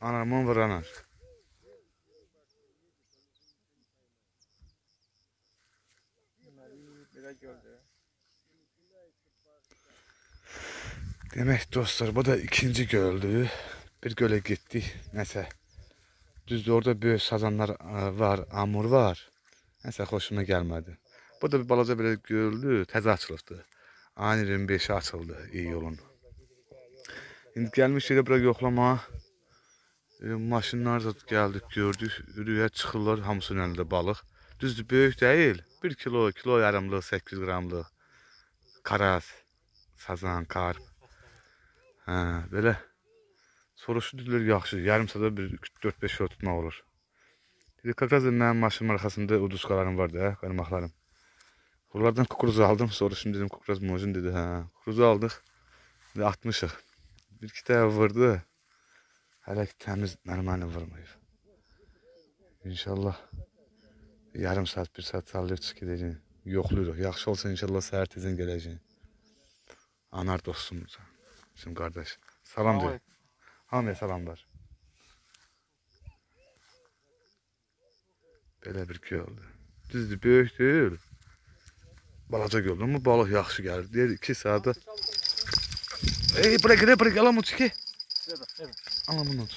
Anamın vuranır. Demək dostlar, bu da ikinci göldü. Bir gölə getdik, nəsə. Düzdür, orada böyük sazanlar e, var, amur var. Nəsə xoşuma gəlmədi. Bu da bir balaca belə göldü, təzə açılıbdı. Ayın 25-i açıldı iyulun. İndi gəlmişik də bura yoxlamağa. E, maşınlar da geldik gördük. Ürüyə çıxırlar hamısının əlində balıq. Düzdür böyük değil. 1 kilo, kilo yarımlıq, 800 qramlıq. Karaz, sazan, karp. Hə, belə. Soruşdular yaxşı, yarım saata bir 4-5 kilo tutmaq olur. Dedi, Kakazın mənim maşının arxasında uduskalarım var da, qarmaqlarım. Onlardan kukuruz aldım, soruşdum dedim kukuruz muzun dedi. Kukuruzu aldıq, və atmışıq. Bir iki dəfə vurdu. Hələ ki təmiz normalni vurmayıb. İnşallah yarım saat, bir saat sallayıb çıxıb gedəcəyik. Yoxluyuruq. Yaxşı olsa inşallah səhər tezən gələcəyik. Anar dostumuz. Bizim qardaş. Salam deyir. Hamıya salamlar. Belə bir göldür. Düzdür, böyük deyil. Balaca göldür, amma balıq yaxşı gəlir. Deyir 2 saata. Ey, bırak, bırak, alam uç ki. Bunu uç.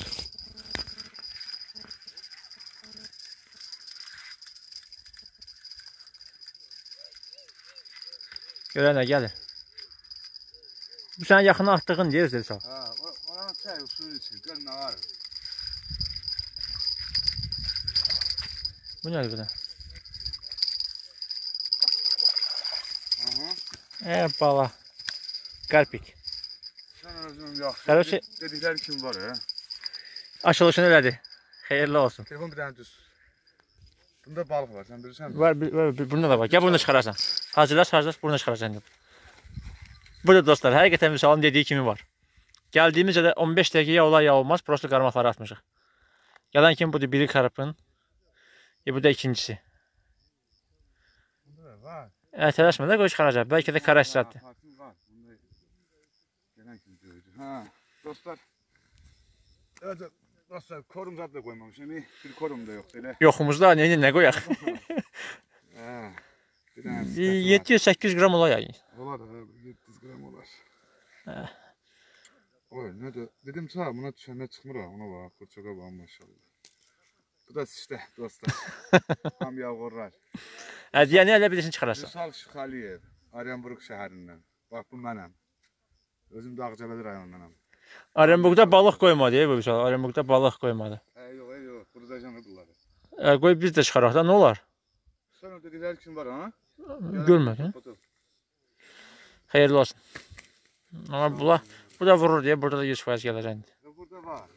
Görənə gəlir. Bu sənin yaxına atdığın yer üzrə sağ. Ha, oranın çay usulü için. Gör ne var. Bu nədir bu da? Aha. E bala. Qarpik. Özünün yaxşı. Dedikleri kim var ha? Açılışını elədi. Xeyirli olsun. Telefon bir tane düz. Bunda balık var, sen bilirsen mi? Var, bir, var bir, bunda da var. Gəl bunu da çıxararsan. Hazırlaş, hazırlaş, bunu indi. Burada dostlar, həqiqətən Vüsalın dediyi kimi var. Gəldiyimiz yerdə 15 dəqiqə ya olar ya olmaz, prosto qarmaqları atmışıq. Gələn kimi budur biri karpın, e, bu da ikincisi. Bunda da var. E, tələşmə də qoy çıxaracaq. Bəlkə də kara istirahatdır. Hakim var. Bunda gelen kim dövdü. Ha, dostlar. Evet, dostlar korum zat da koymamış. Yani bir korum da yok. Böyle. Yoxumuzda nə nə qoyaq? Ha. Bir tane 700-800 qram olar yəni. Olar ha, 700 gram olar. Ha. Oy ne de dedim sana buna düşende çıkmır ha ona bak kurçaka bak maşallah. Bu da işte dostlar. Tam yavrular. Hə, deyəni elə bilirsin çıxararsan. Üsal Şıxaliyev, Aryanburg şəhərindən. Bax bu mənəm. Özüm də Ağcabədi rayonundanam. Orenburgda balıq qoymadı, bu Vüsal. Orenburgda balıq qoymadı. Ey yox, ey yox, qurudacam bunları. E, qoy biz də çıxaraq da nə olar? Sən o dediklər kim var ha? Görmədim. Xeyirli olsun. Amma bula bu da vurur deyə burada da 100% gələcək. Burada var.